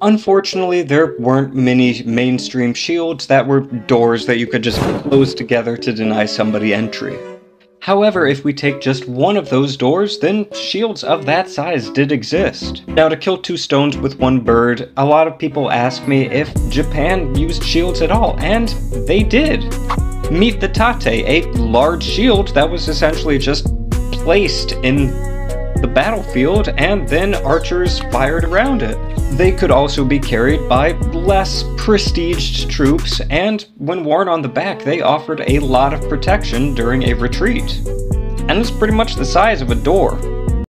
Unfortunately, there weren't many mainstream shields that were doors that you could just close together to deny somebody entry. However, if we take just one of those doors, then shields of that size did exist. Now to kill two stones with one bird, a lot of people ask me if Japan used shields at all, and they did. Meet the Tate, a large shield that was essentially just placed in the battlefield and then archers fired around it. They could also be carried by less prestiged troops, and when worn on the back, they offered a lot of protection during a retreat. And it's pretty much the size of a door.